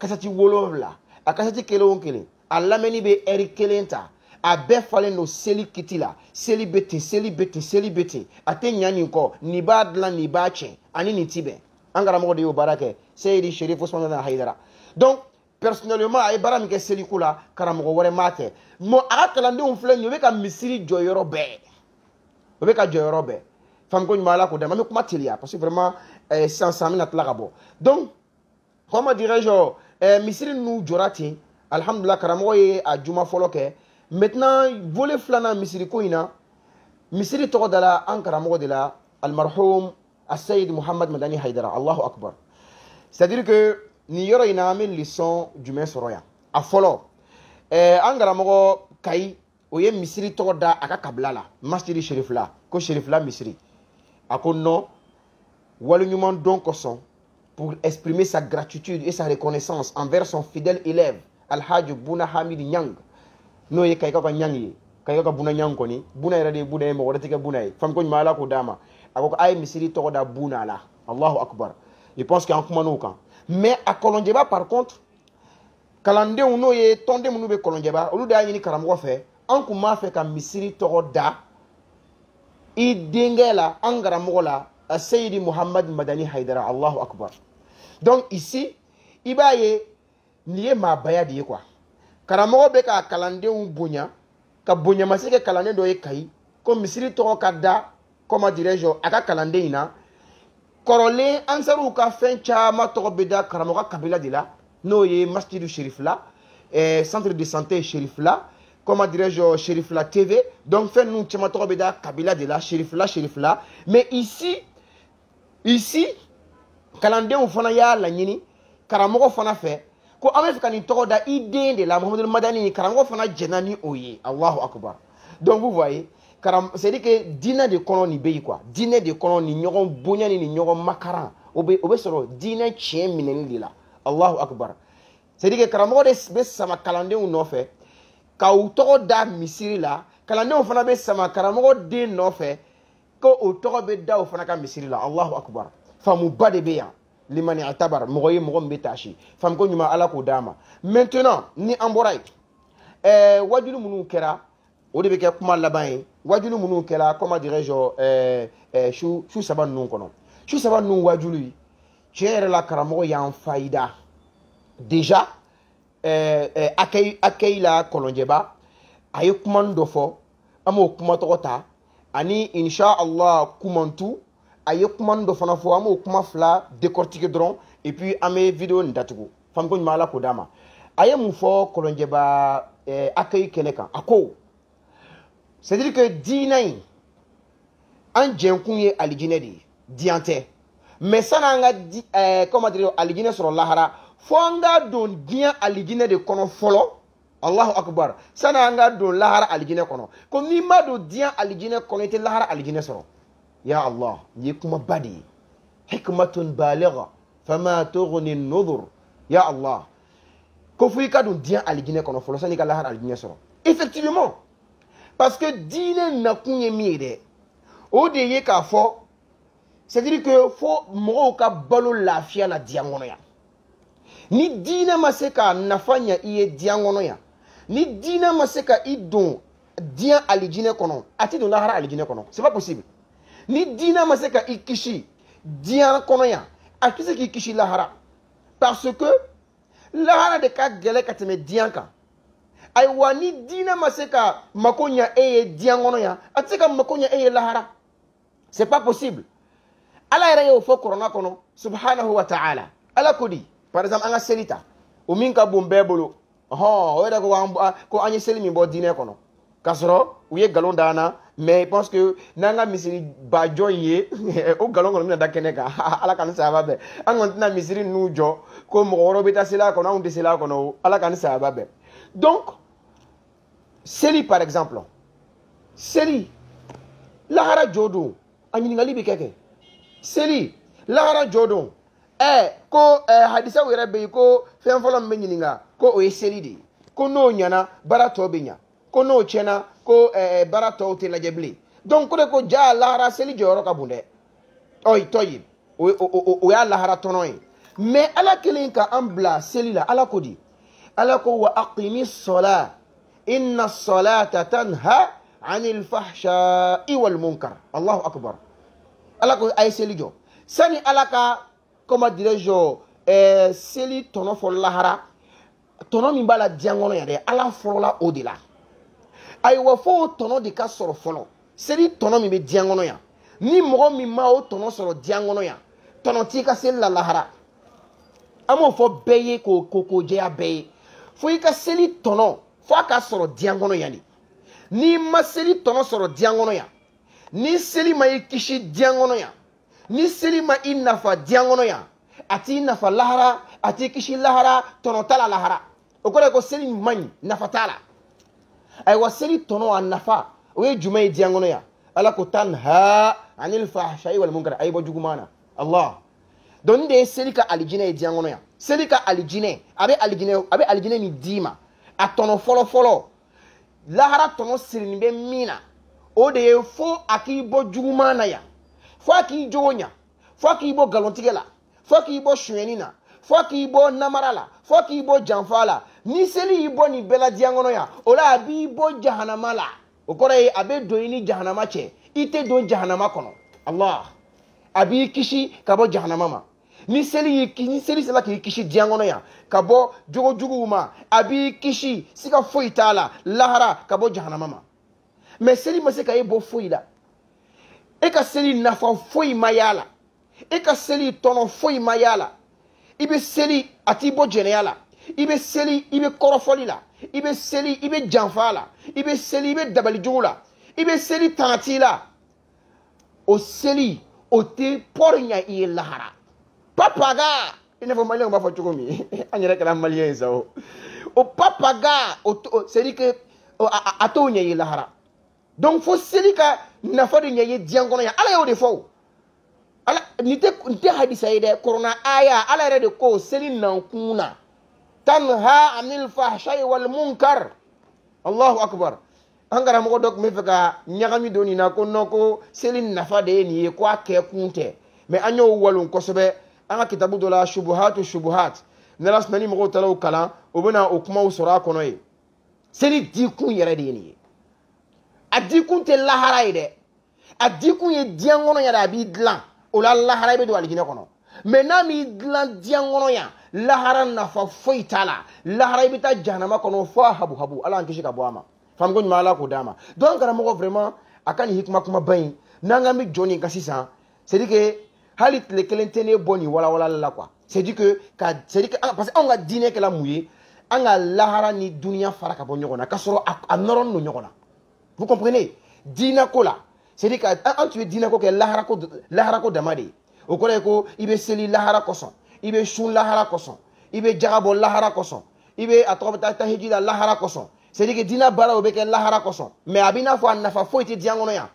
kasati wolonwula a kasati kelen o kelen a lamɛnni bɛ ɛri kelen ta a bɛɛ falen don seli kiti la. Seli bɛ ten seli bɛ ten seli bɛ ten. A tɛ ɲa nin kɔ. Nin b'a dilan nin b'a tiɲɛ. Ani nin ti bɛn. An karamɔgɔ de y'o baara kɛ. Seyidi sherif usman na hayidara. Donc personnellement a ye baara min kɛ seliko la karamɔgɔ wɛrɛ m'a kɛ. Mo a ka kalandenw filɛ nin ye o bɛ ka misiri jɔ yɔrɔ bɛɛ. O bɛ ka jɔ yɔrɔ bɛɛ. Famuko ɲuman ala k'o d'a ma. An bɛ kuma teliya parce que vraiment eh, sisan sisan an bɛna tila ka bɔ. Donc comment dirais-je eh, misiri ninnu jɔra ten. Alhamdulilah karamɔgɔ ye a juma fɔlɔ kɛ maintenant volet filanan misiri ko in na misiri tɔgɔ dala an karamɔgɔ de la almarhum madani haidara allahu akbar. C'est à dire que nin yɔrɔ in na an bɛ leçon jumɛn a fɔlɔ eh, an karamɔgɔ kayi o ye misiri tɔgɔ da a ka kabila la masjidi sherifila ko sherifila misiri. A ko non waleɲuman pour exprimer sa gratitude et sa reconnaissance envers son fidèle élève alhaji buna hamid nyang n'o ye kayika ka nyang ye kayika ka buna nyang kɔni buna yɛrɛ de buna ye mɔgɔ wɛrɛ tɛ buna ye fami ko ɲuman ala k'o d'a a ko a misiri tɔgɔ da buna la. Allahu akbar. Je pense que an kuman'o kan mais a kɔlɔnjɛba par contre kalandenw n'o ye tɔnden minnu bɛ kɔlɔnjɛba olu de y'a ɲini karamɔgɔ an kun b'a fɛ ka misiri tɔgɔ da i denkɛ la an karamɔgɔ la a seyidi muhammad madani haidara. Allahu akbar. Donc ici i b'a ye nin ye maabaya de ye quoi karamɔgɔ bɛ ka kalandenw bonya ka bonyamasi kɛ kalanden dɔ ye kayi. Ko misiri tɔgɔ ka da comment dirais-je a ka kalanden in na. Kɔrɔlen ansariw ka fɛn caman tɔgɔ bɛ da karamɔgɔ kabila de la n'o ye masjidu sherifila eh, centre de santé sherifila comment dirais-je sherifila tv donc fɛn ninnu caman tɔgɔ bɛ da kabila de la sherifila sherifila mais ici ici kalandenw fana y'a laɲini. Karamɔgɔ fana fɛ ko an bɛ fɛ ka nin tɔgɔ da i den de la muhamadu madani karamɔgɔ fana jɛnna ni o ye. Allahu akbar. Donc vous voyez karam c'est à dire que diinɛ de kɔnɔ nin bɛ yen quoi. Diinɛ de kɔnɔ nin ɲɔgɔn bonya ni nin ɲɔgɔn makaran. O bɛ o bɛ sɔrɔ diinɛ tiɲɛ minɛli de la. Allahu akbar. C'est à dire que karamɔgɔ de bɛ sama kalandenw nɔfɛ ka u tɔgɔ da misiri la kalandenw fana bɛ sama karamɔgɔ den nɔfɛ ko o tɔgɔ bɛ da o fana ka misiri la. Allahu akbar. Faamuba de bɛ yan limani atabar mɔgɔ ye mɔgɔ min bɛ taasi faamuko ɲuman ala k'o d'a ma maintenant ni an bɔra yen ɛɛ wajulu minnu kɛra o de bɛ kɛ kuma laban ye wajulu minnu kɛra comment dirais-je ɛɛ ɛɛ su su saba ninnu kɔnɔ su saba ninnu wajulu yi tiɲɛ yɛrɛ la karamɔgɔ y'an fayida déjà ɛɛ ɛɛ accueil accueil la kɔlɔnjɛba a ye kuma dɔ fɔ an ani inshallah kumantu a ye kuma dɔ fana fɔ an kuma décortiquer et puis an bɛ vidéo nin datugu famuko ɲuman ala k'o d'a ma a ye ɛɛ accueil kɛnɛ kan c'est dire que diinɛ in an jɛnkun ye alijinɛ de ye diyan tɛ di comment dire lahara. Fo an don de kɔnɔ fɔlɔ allahu akbar. San'an ka don lahara alijinɛ kɔnɔ ko n'i ma don diɲɛ alijinɛ kɔnɔ i tɛ lahara alijinɛ ya allah nin ye kumaba de ye hikmatun baligha fama tughni nudhur ya allah ko fo i ka don diɲɛ alijinɛ kɔnɔ effectivement parce que diinɛ nakun ye min ye c'est à dire que fo mɔgɔw ka balo lafiya la diɲɛ kɔnɔ ni diinɛ ma se k'a ni diinɛ ma se ka i don lahara c'est pas possible ni diinɛ ma se ka i kisi. K'i lahara. Parce que lahara de ka gɛlɛ ka tɛmɛ diɲɛ kan. Ni diinɛ ma se ka mako ɲa e ye lahara. C'est pas possible ala yɛrɛ y'o fɔ kɔrɔna kɔnɔ subhanahu wa ta'ala. Ala ko di. Par exemple an ka seli ta o min ka ko seli min bɔ diinɛ kɔnɔ k'a sɔrɔ u ye nkalon d'an na mais je pense que n'an ka misiri bajɔ in ye o nkalon kɔni bɛna da kɛnɛ kan. Ala ka ni sayaba bɛn. An kɔni tɛna misiri ninnu jɔ ko mɔgɔ wɛrɛw bɛ taa seli a kɔnɔ anw tɛ seli a kɔnɔ o. Ala ka ni sayaba bɛn. Donc seli par exemple. Seli lahara jo don a ɲininkali bɛ kɛ kɛ. Seli lahara jo don ɛ ko ɛ hadisaw yɛrɛ bɛ yen ko fɛn fɔlɔ min bɛ ɲininka ko o ye seli de ye. Ko n'o ɲana baara tɔ bɛ ɲa ko n'o tiɲɛna ko ɛɛ baara tɔw tɛ lajɛ bilen donc ko de ko ja lahara seli jɔyɔrɔ ka bon dɛ ɔyi tɔyi o o o y'a lahara tɔnɔ ye mais ala kelen ka an bila seli la ala ko di. Ala ko wa aqimi sɔla inna salata tanha anil fahsha'i wal munkar. Allahu akbar. Ala ko a ye seli jɔ sani ala ka comment dirais-je ɛɛ seli tɔnɔ fɔ lahara tɔnɔ min b'a la diɲɛ kɔnɔ yɛrɛ ala fɔlɔla o de la ayiwa fo o tɔnɔ de ka sɔrɔ fɔlɔ. Seli tɔnɔ min bɛ diɲɛ kɔnɔ yan. Ni mɔgɔ min ma o tɔnɔ sɔrɔ diɲɛ kɔnɔ yan tɔnɔ t'i ka seli la lahara. An m'o fɔ bɛɛ ye k'o ko k'o jɛya bɛɛ ye. Fo i ka seli tɔnɔ fo a ka sɔrɔ diɲɛ kɔnɔ yan de. N'i ma seli tɔnɔ sɔrɔ diɲɛ kɔnɔ yan ni seli ma i kisi diɲɛ kɔnɔ yan ni seli ma i nafa diɲɛ kɔnɔ yan a t'i nafa lahara a t'i kisi lahara tɔnɔ t'a la lahara. O kɔrɔ ye ko seli man ɲi nafa t'a la ayiwa seli tɔnɔ a nafa. O ye jumɛn ye diɲɛ kɔnɔ yan ala ko tanha anil fahsha'i wal munkar. A ye bɔ juguman na allah. Nin de ye seli ka alijinɛ ye diɲɛ kɔnɔ yan seli ka alijinɛ a bɛ alijinɛ a bɛ alijinɛ min d'i ma a tɔnɔ fɔlɔ fɔlɔ lahara tɔnɔ sirilen bɛ min na o de ye fo a k'i bɔ juguman na yan fo a k'i jogo ɲa fo a k'i bɔ nkalontigɛ la fo k'i bɔ sonyɛni na fo k'i bɔ namara la fo k'i bɔ janfa la ni seli y'i bɔ nin bɛɛ la diɲɛ kɔnɔ yan o la a b'i bɔ jahanama la. O kɔrɔ ye a bɛ don i ni jahanama cɛ i tɛ don jahanama kɔnɔ allah. A b'i kisi ka bɔ jahanama ma. Ni seli y'i ni seli sera k'i kisi diɲɛ kɔnɔ yan ka bɔ jogojuguw ma a b'i kisi siga foyi t'a la lahara ka bɔ jahanama ma. Mɛ seli ma se ka e bɔ foyi la. E ka seli nafa foyi ma y'a la. E ka seli tɔnɔ foyi ma y'a la. I bɛ seli a t'i bɔ jɛnɛya la i bɛ seli i bɛ kɔrɔfɔli la. I bɛ seli i bɛ janfa la. I bɛ seli i bɛ dabalijugu la. I bɛ seli tana t'i la. O seli o tɛ pɔri ɲa i ye lahara. Papaga i n'a fɔ maliyɛnw b'a fɔ cogo min an yɛrɛ kɛra maliyɛn ye sa o. O papaga o dire que a t'o ɲɛ i ye lahara. Donc fo seli ka nafa de ɲɛ i ye diɲɛ kɔnɔ yan ala y'o de fɔ o. Ala nin tɛ hadisa ye dɛ kɔrɔna aya ala yɛrɛ de ko seli nankun na تنهى عن الفحشاء والمنكر. الله أكبر. أنغرا مكو دوك ميفكا نياغامي دوني ناكو نوكو سيلين نافا دي ني كو أكي كونتي. مي أنيو ولون كوسبه أنا كتاب دولا شبهات وشبهات. نلاس ماني مكو تلو كلا. وبنا اوكما وسرا كونوي. سيلي ديكون يرا دي ني أديكون تي لاهاراي دي. أديكون يي ديانغونو يرا بي دلان ولا لاهاراي بي دوالي جينا كونو. مي نامي دلان lahara nafa foyi t'a la lahara i bɛ taa jahanama kɔnɔ fo a habu habu. Ala y'an kisi ka bɔ a ma ɲuman ala ma donc karamɔgɔ vraiment a ka nin hikima kumaba in n'an k'an bɛ jɔ nin kan sisan c'est à dire que hali tile kelen tɛ ne bɔ la quoi c'est à que c'est à que parce que anw ka diinɛ kɛla mun ye an ka lahara ni duniya fara ka bɔ ɲɔgɔn na k'a a nɔrɔlen don vous comprenez? Diinɛ ko la. C'est à dire ka an tun ye diinɛ ko kɛ lahara ko lahara ko dama de ye o kɔrɔ seli lahara i bɛ sun lahara kosɔn i bɛ jaga bɔ lahara kosɔn i bɛ a tɔgɔ bɛ taa tahiji la lahara à dire que diinɛ baaraw bɛ kɛ lahara kosɔn mais a b'i n'a fɔ a nafa foyi tɛ diɲɛ kɔnɔ yan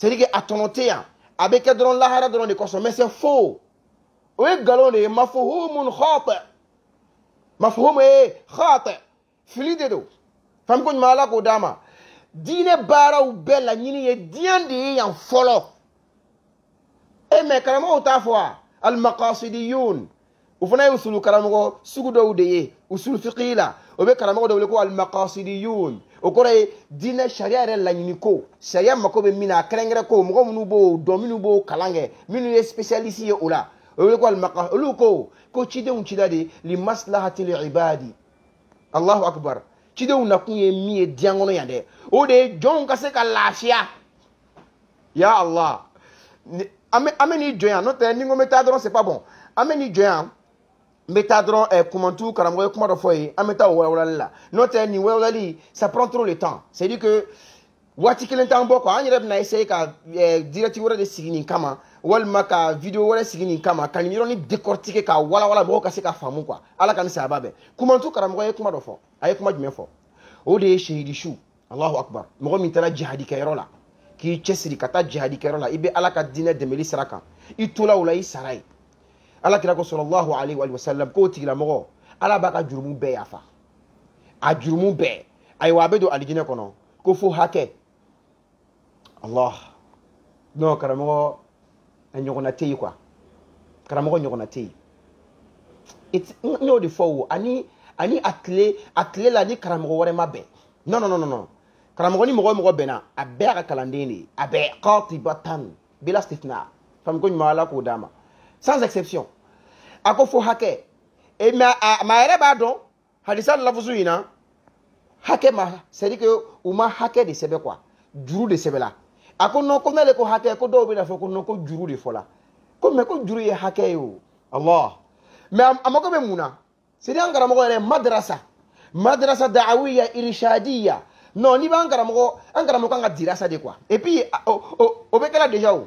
que a tɔnɔ tɛ yan a bɛ kɛ dɔrɔn lahara dɔrɔn de kosɔn mais c'est faux o ye nkalon de ye mafuhumun khati mafuhumu ye khati fili de don faamu ko ɲuman ala k'o d'a ma diinɛ baaraw bɛɛ laɲini ye diɲɛ de ye yan fɔlɔ e mɛ karamɔgɔw t'a fɔ a alimakaasidiyun o fana ye usulu karamɔgɔ sugu dɔw de ye usulu fiqhi la o bɛ karamɔgɔ dɔ wele ko alimakaasidiyun o kɔrɔ ye diinɛ sariya yɛrɛ laɲini ko sariya mako bɛ min na a kɛrɛnkɛrɛn ko mɔgɔ minnu b'o dɔn minnu b'o kalan kɛ minnu ye spécialiste ye o la o wele ko alimaka olu ko ko cidenw cila de li maslahati li ibadi. Allahu akbar. Cidenw nakun ye min ye diɲɛ kɔnɔ yan dɛ o de ye jɔnw ka se ka lafiya ya allah. An bɛ n'i jɔ yan n'o tɛ ni n ko n bɛ taa dɔrɔn c'est pas bon. An bɛ n'i jɔ yan n bɛ taa kumantu karamɔgɔ ye kuma dɔ fɔ ye an bɛ le temps. C'est à dire que waati kelen t'an bɔ quoi an yɛrɛ bɛna ka ɛ direct wɛrɛ de sigi nin kama walima ka video wɛrɛ sigi nin kama. Ka nin yɔrɔnin décortiquer ka walawala mɔgɔw ka se ka faamu quoi. Ala kumantu karamɔgɔ ye kuma dɔ fɔ a ye kuma de ye allahu akbar. Mɔgɔ jihadi kɛyɔrɔ la. K'i cɛsiri ka taa jihadi kɛyɔrɔ la. I bɛ ala ka diinɛ dɛmɛli sira kan ala kira ko sallallahu alaihi wa sallam k'o tigilamɔgɔ ala b'a ka jurumu bɛɛ yafa a jurumu bɛɛ ayiwa a bɛ don alijinɛ kɔnɔ ko fo hakɛ allah. Non karamɔgɔ a ɲɔgɔnna tɛ yen quoi karamɔgɔ ɲɔgɔnna tɛ yen n y'o de fɔ o ani ani a tile a tile la ni karamɔgɔ wɛrɛ ma bɛn non non non non karamɔgɔ ni mɔgɔ mɔgɔ bɛnna a bɛɛ y'a ka kalanden de ye a bɛɛ qatibatan bila stithna faamu ko ɲuman ala k'o d'a ma sans exception. A ko fo hakɛ e mɛ a ma yɛrɛ b'a dɔn hadisa lafusu in na ma c'est à dire que ma de sɛbɛ quoi juru de sɛbɛla a ko non ko n'ale ko hakɛ ko dɔw bɛna fɔ non ko juru de fɔla ko mɛ ko juru ye hakɛ ye allah. Mɛ a mago bɛ c'est à dire an karamɔgɔ madrasa. Madrasa da'awiya irshadiya non n'i b'an karamɔgɔ an karamɔgɔ kan ka dirasa de quoi et puis o bɛ kɛra o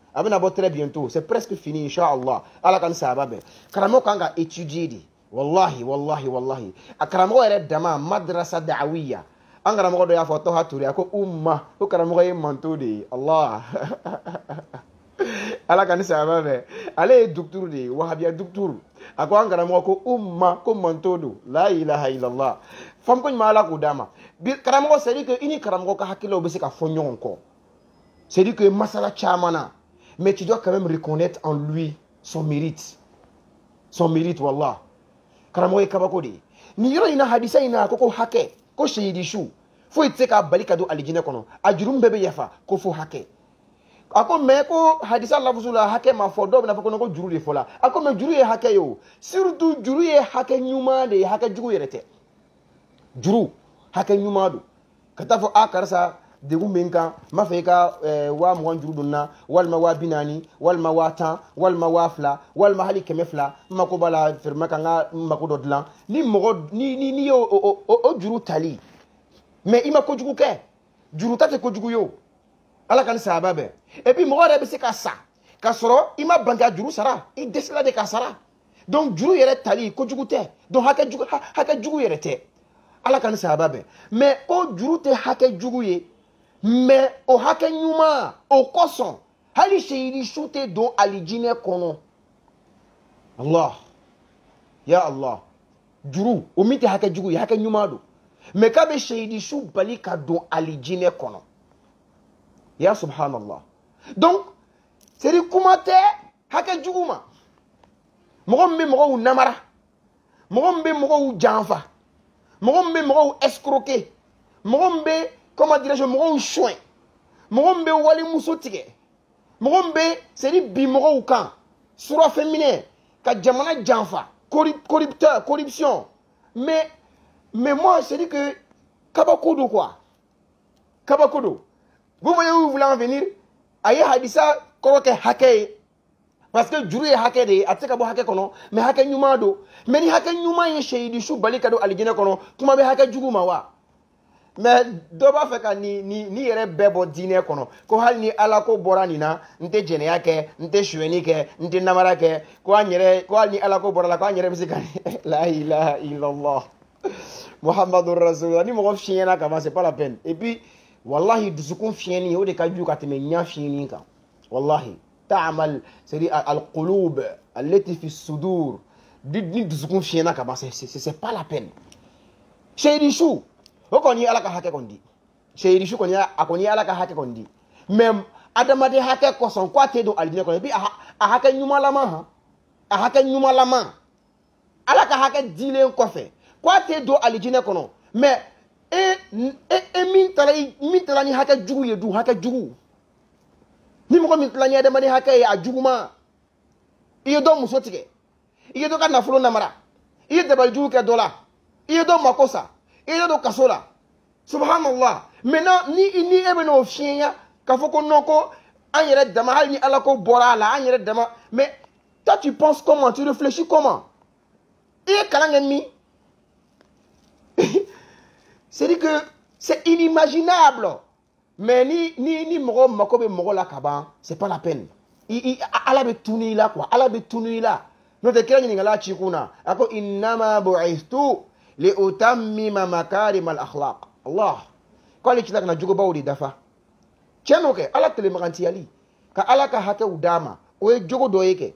a bɛna bɔ très bientôt c'est presque fini inchallah ala ka ni sayaba bɛn kan ka étudier de wallahi wallahi wallahi. A karamɔgɔ yɛrɛ dama madrasa da'awiya an karamɔgɔ dɔ y'a fɔ tɔha ture a ko umma. Ko karamɔgɔ ye manto de allah. Ala ka ni ale dukturu de wahabiya dukturu a ko an karamɔgɔ ko umma ko manto do la ilaha illallah. Fam ko ɲuman ala k'o d'a ma karamɔgɔ c'est à dire que ka se ka c'est à dire que masala caman mais tu dois quand même reconnaître en lui son mérite. Son mérite wallah. Karamɔgɔ ye kabako de. Ye nin yɔrɔ in na hadisa in na a ko ko hakɛ ko seyidi su foyi tɛ se k'a bali ka don alijinɛ kɔnɔ a juru bɛɛ bɛ yafa ko fo hakɛ a ko mɛ ko hadisa lafusu la hakɛ ma dɔw bɛna fɔ ko juru de fɔla a ko mɛ juru ye hakɛ ye o surtout juru ye hakɛ ɲuman de ye hakɛ jugu tɛ juru hakɛ ɲuman don ka taa a degun bɛ n kan n b'a fɛ i ka waa mugan juru don n na walima waa bi naani walima waa tan walima waa fila walima hali kɛmɛ fila n mako b'a la feerema ka n ka n mako dɔ dilan. Ni mɔgɔ ni ni ni ye o o o juru tali mɛ i ma kojugu kɛ. Juru ta tɛ kojugu ye o. Ala ka ni sayaba bɛɛ et puis mɔgɔ yɛrɛ bɛ se ka sa k'a sɔrɔ i ma ban ka juru sara i dɛsɛla de ka sara. Donc juru yɛrɛ tali kojugu tɛ. Donc hakɛ jugu hakɛ jugu yɛrɛ tɛ. Ala ka ni sayaba bɛɛ mɛ ko juru tɛ hakɛ jugu ye o hakɛ ɲuman o kosɔn hali seyidi su tɛ don alijinɛ kɔnɔ allah. Ya allah. Juru o min tɛ hakɛ jugu ye hakɛ ɲuman don mɛ k'a bɛ seyidi su ya subhanallah. Donc dire kuma tɛ hakɛ ma. Mɔgɔ namara. Mɔgɔ min bɛ mɔgɔw janfa. Mɔgɔ min bɛ mɔgɔw escroquer. Mɔgɔ min bɛ comment dirais-je mɔgɔw soin mɔgɔ min bɛ walimuso tigɛ mɔgɔ min bɛ dire bi mɔgɔw kan surafɛn minɛ ka jamana janfa. Corrupteur corruption. Mais mais moi à dire que kabako quoi. Kabako vous voyez où vous voulez en venir? A hadisa kɔrɔ kɛ hakɛ ye parce que juru ye hakɛ de a tɛ se ka mais hakɛ ɲuman don mais ni hakɛ ɲuman ye seyidi su bali ka don alijinɛ kɔnɔ kuma bɛ jugu mɛ dɔ b'a fɛ ka ni ni ni yɛrɛ bɛɛ bɔ diinɛ kɔnɔ. Ko hali ni ala ko bɔra nin na n tɛ jɛnɛya kɛ n tɛ suyɛni kɛ n tɛ namara kɛ ko an yɛrɛ ko hali ni ala ko bɔra la ko an yɛrɛ bɛ se ka la ilaha illallah. Muhammadu rasulullah. Ni mɔgɔ fiɲɛna ka ban c'est pas la peine. Et puis wallahi dusukun fiɲɛni o de ka jugu ka tɛmɛ ɲa fiɲɛni kan. Wallahi. Ta'amal c'est à dire al-qulub allati fi sudur. Ni dusukun fiɲɛna ka ban c'est c'est pas la peine. Seyidi su hokoni ala ka hake kondi. Seyri su koni akoni ala ka hake kondi. Même adamade hake koson ko ate do aljina kono bi a hake ñumalama ha? A hake ñumalama ala ka hake dilen kofe ko ate do aljina kono. Mais e e, e min tala min tala ni hake jugu ye du hake jugu. Ni mɔgɔ min tila ni adamaden hakɛ ye a juguma i ye dɔ muso tigɛ i ye dɔ ka nafolo namara. I ye dabalijugu kɛ dɔ la i ye dɔ mako sa i ye dɔ kaso la subhanallah. Maintenant ni ni e bɛ n'o fiɲɛya k'a fɔ ko non ko an yɛrɛ dama ni ala ko bɔra a la an yɛrɛ dama mais toi tu penses comment? Tu réfléchis comment? I ye kalan kɛ min c'est dire que c'est inimaginable. Mais ni ni ni mɔgɔ mako bɛ mɔgɔ la ka c'est pas la peine. I i ala bɛ tunu i la quoi. Ala bɛ tunu i la. N'o tɛ kira ɲininkala ci kun na a ko innama bu'ithtu li utammima makarim al akhlaq allah k'ale cila kana jugubaw de dafa tiɲɛ n'o kɛ ala telemagantiyali ka ala ka hakɛw d'a ma o ye jogo dɔ ye kɛ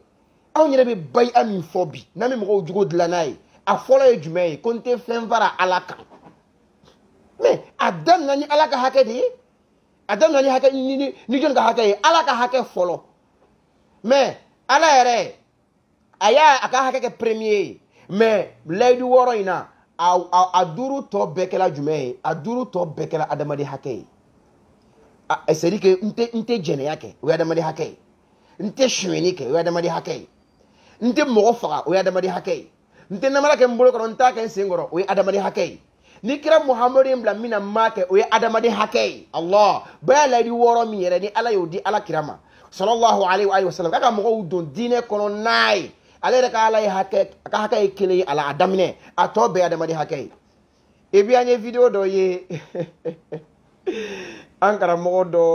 anw yɛrɛ bɛ bayiya min fɔ bi n'an bɛ mɔgɔw jogo dilan n'a ye a fɔlɔ ye jumɛn ye ko n tɛ fɛn fara ala kan mais a daminɛ ni ala ka hakɛ de ye a daminɛ ni hakɛ ni ni ni jɔnni ka hakɛ ye ala ka hakɛ fɔlɔ mais ala yɛrɛ a y'a a ka hakɛ kɛ premier ye mais layidu wɔɔrɔ in na a duuru tɔ bɛɛ kɛla jumɛn ye? A duuru tɔ bɛɛ kɛla adamaden hakɛ ye. C'est à dire que n tɛ n tɛ jɛnɛya kɛ o ye adamaden hakɛ ye. N tɛ sonyɛni kɛ o ye adamaden hakɛ ye. N tɛ mɔgɔ faga o ye adamaden hakɛ ye. N tɛ namara kɛ n bolo kɔrɔ n t'a kɛ n sen kɔrɔ o ye adamaden hakɛ ye. Ni kira muhamadu bila min na n m'a kɛ o ye adamaden hakɛ ye. Allah bɛɛ layidu wɔɔrɔ min yɛrɛ ni ala y'o di ala kira ma sallallahu alaihi wa sallam. K'a ka mɔgɔw don diinɛ kɔnɔ n'a ye ale yɛrɛ ka ala ye hakɛ a ka hakɛ ye kelen ye a la a daminɛ. A tɔ bɛɛ ye adamaden hakɛ ye. E bi an ye video dɔ ye. An karamɔgɔ dɔ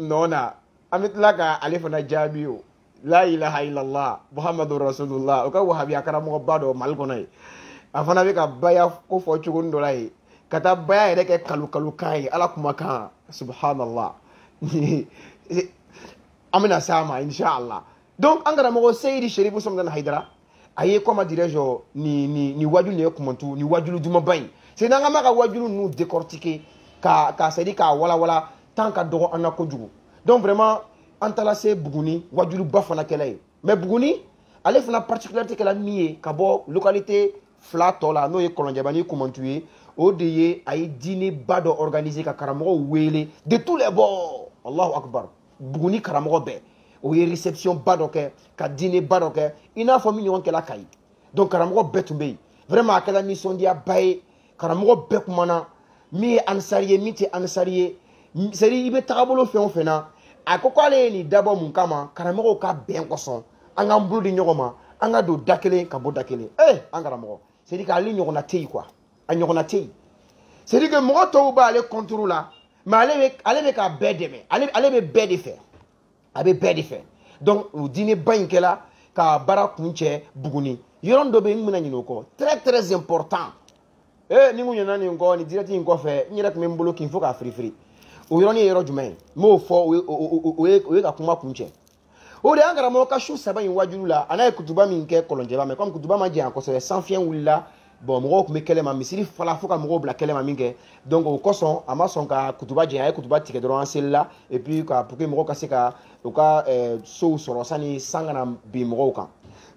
nɔ na. An bɛ tila ka ale fana jaabi o. La ilaha illallah muhammadu rasulullah. O ka wahabiya karamɔgɔba dɔ mali kɔnɔ ye. A fana bɛ ka baya ko fɔ cogo dɔ la ye. Ka taa baya yɛrɛ kɛ kalo kalo kan ye ala kumakan subhanallah. An bɛna s'a ma inshallah donc an karamɔgɔ seyidi sherifu sɔmdana haidara a ye dirais je ni ni ni wajulu ni ye kumantu ni wajulu dumanba in c'est n'an ka ma ka wajulu ninnu décortiquer ka ka c'est à dire k'a walawala tant ka dɔgɔ an na kojugu donc vraiment an taara se buguni wajuluba fana kɛla ye mais buguni ale fana particularité kɛla min ye ka bɔ localité fila tɔ la n'o ye kɔlɔnjɛba ni kumantu ye o de ye a ye diinɛba dɔ organiser ka karamɔgɔw wele de tous les bords. Allahu akbar. Buguni karamɔgɔ bɛɛ o ye réception ba dɔ kɛ ka diinɛba dɔ kɛ i n'a fɔ min ɲɔgɔn kɛla kayi donc karamɔgɔ bɛɛ tun bɛ yen vraiment a kɛla nisɔndiyaba ye karamɔgɔ bɛɛ kumana min ye anisari ye min mun kama ka bɛn kosɔn an k'an di ɲɔgɔn ma. An ka da kelen ka bɔ da kelen eh an karamɔgɔ c'est à dire k'ale ɲɔgɔnna tɛ yen quoi a ɲɔgɔnna tɛ yen mais ale bɛ ale bɛ ka bɛɛ dɛmɛ ale ale bɛ bɛɛ a bɛ bɛɛ de fɛ. Donc o diinɛba in kɛla ka baara buguni. Yɔrɔ dɔ bɛ yen n bɛna ɲinɛ o très très important. Eh ni n kun ɲinɛna nin kɔ nin direct in kɔfɛ n yɛrɛ tun bɛ n bolo k'i fo k'a firifiri. O yɔrɔnin ye yɔrɔ jumɛn ye? N m'o fɔ o ye o ye ka kuma o de y'an karamɔgɔ ka su saba in wajulu la a n'a ye kutuba min kɛ kɔlɔnjɛba mɛ komi kutuba ma janya kosɛbɛ sanfiɲɛ wulila bɔn mɔgɔw tun bɛ kɛlɛ ma. Misiri fala fo ka mɔgɔw bila kɛlɛ ma min kɛ. Donc o kosɔn a ma sɔn ka kutuba janya a ye kutuba tigɛ dɔrɔn an selila. Et puis ka pour que mɔgɔw ka se ka u ka sow sɔrɔ sani san kana bin mɔgɔw kan.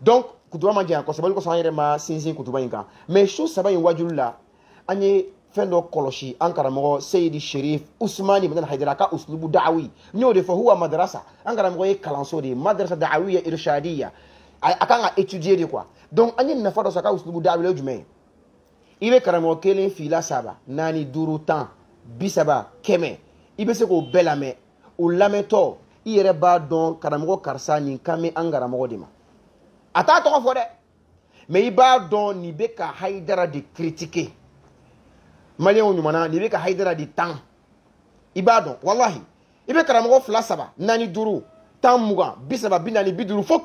Donc kutuba ma janya kosɛbɛ. Olu kosɔn an yɛrɛ ma sinsin kutuba in kan. Mais su saba in wajulu la an ye fɛn dɔ kɔlɔsi an karamɔgɔ seyidi sherif usmani mɛdana haidara ka uslubu da'awi. N y'o de fɔ huwa madrasa. An karamɔgɔ ye kalanso de ye. Madrasa da'awiya irshadiya a kan ka étudier de quoi. Donc an ye nafa dɔ sɔrɔ ka uslubu da'awi ye jumɛn ye? I bɛ karamɔgɔ kelen fila saba naani duuru tan bi saba kɛmɛ. I bɛ se k'o bɛɛ lamɛn. O lamɛntɔ i yɛrɛ b'a dɔn karamɔgɔ karisa nin kan bɛ an karamɔgɔ de ma. A t'a tɔgɔ fɔ dɛ. Mais i b'a dɔn nin bɛ ka hayidara de critiquer. Maliyɛnw ɲumana nin bɛ ka hayidara de tan i b'a dɔn walahi i bɛ karamɔgɔ fila saba naani duuru tan mugan bi saba bi naani bi fo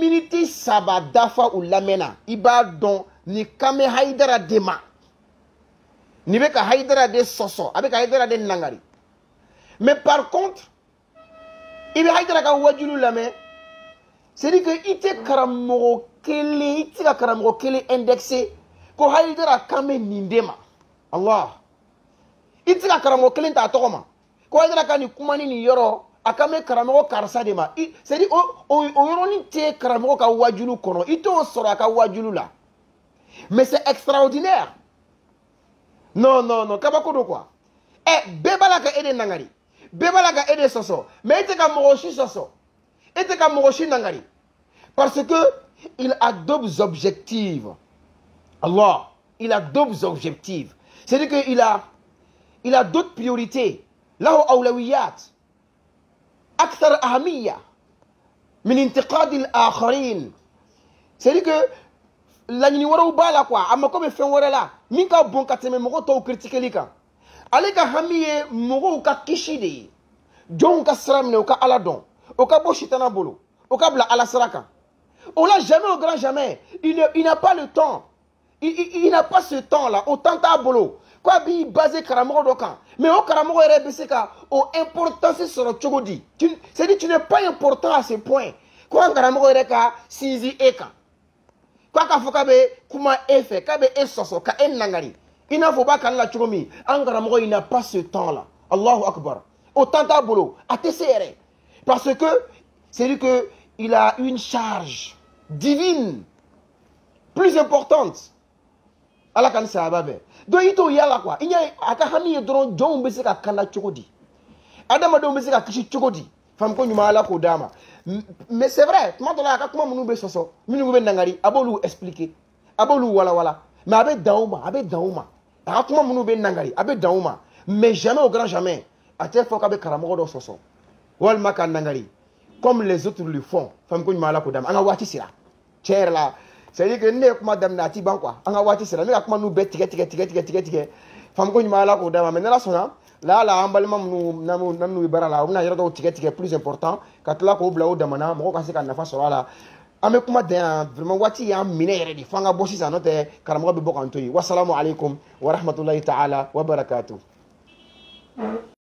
miniti saba dafa u lamɛn na i b'a dɔn nin kan bɛ hayidara de ma de nangari. Mais par contre i bɛ hayidara ka wajulu lamɛn c'est à dire que i tɛ karamɔgɔ kelen i tɛ se ka ko hayidara kan bɛ allah. I tɛ se ka ta ko hayidara ka nin ni nin yɔrɔ a karamɔgɔ karisa de ma. C'est à dire o o yɔrɔnin tɛ karamɔgɔ ka wajulu kɔnɔ. I t'o sɔrɔ a ka wajulu la. Mais c'est extraordinaire. Non non non kabako don quoi. Ɛ bɛɛ b'a la ka e de nangari. Bɛɛ ka e de mais e tɛ ka mɔgɔ si sɔsɔ. E tɛ ka mɔgɔ nangari. Parce que il a d'autres objectifs. Allah il a d'autres objectifs. C'est-à-dire que il a il a d'autres priorités له أولويات أكثر أهمية من انتقاد الآخرين c'est-à-dire que laɲini wɛrɛw b'a la quoi a mako bɛ fɛn wɛrɛ la min ka bon ka tɛmɛ mɔgɔ tɔw critiqueli kan ale ka hami ye mɔgɔw ka kisi de ye jɔnw ka sira minɛ u ka ala dɔn o ka bɔ sitana bolo o ka bila ala sira kan o la jamais au grand jamais il n'a il pas le temps il, il, il n'a pas ce temps là o temps t'a bolo ko a b'i basé karamɔgɔ dɔ kan mais o karamɔgɔ yɛrɛ bɛ se ka o importance sɔrɔ cogo di c'est dire tu n'es pas important à ce point. Ko an karamɔgɔ yɛrɛ ka sinsin e kan k'a k'a fɔ k'a bɛ kuma e fɛ k'a nangari? I n'a fɔ o b'a kan la cogo min an karamɔgɔ il n'a pas ce temps là allahu akbar. O temps t'a bolo a parce que c'est dire que il a une charge divine plus importante. Ala ka ni sahaba bɛɛ donc i t'o yala quoi. I ɲɛ a ka hami ye dɔrɔn jɔnw bɛ se ka kanda cogo di adamadenw bɛ se ka kisi cogo di faamu ko ɲuman ala k'o d'a ma mais c'est vrai tuma dɔ la a ka kuma minnu bɛ sɔsɔ minnu bɛ nangari a b'olu expliquer a b'olu walawala mais a bɛ dan o ma a bɛ dan o ma a ka kuma minnu bɛ nangari a bɛ dan o ma mais jamais au grand jamais a tɛ fɔ k'a bɛ karamɔgɔ dɔ sɔsɔ walima ka nangari. Comme les autres le font faamu ko ɲuman ala k'o d'a ma an ka waati sera tiɲɛ yɛrɛ la c'est à dire que ne ye kuma daminɛ a ti ban quoi. An ka waati sera ne ka kuma ninnu bɛɛ tigɛ tigɛ tigɛ tigɛ tigɛ tigɛ. Faamu ko ɲuman ala k'o d'a ma. Mais n'ala sɔnna lala an balima minnu n'u ye baara la u bɛna yɔrɔ dɔw tigɛ tigɛ plus important ka tila k'o bila o damana mɔgɔw ka se ka nafa sɔrɔ a la. An bɛ kuma dan yan vraiment waati y'an minɛ yɛrɛ de fo an ka bɔ sisan n'o tɛ karamɔgɔ bɛ bɔ k'an to yen. Wasalamu alaikum wa rahmatulahi ta'ala wa barakatuh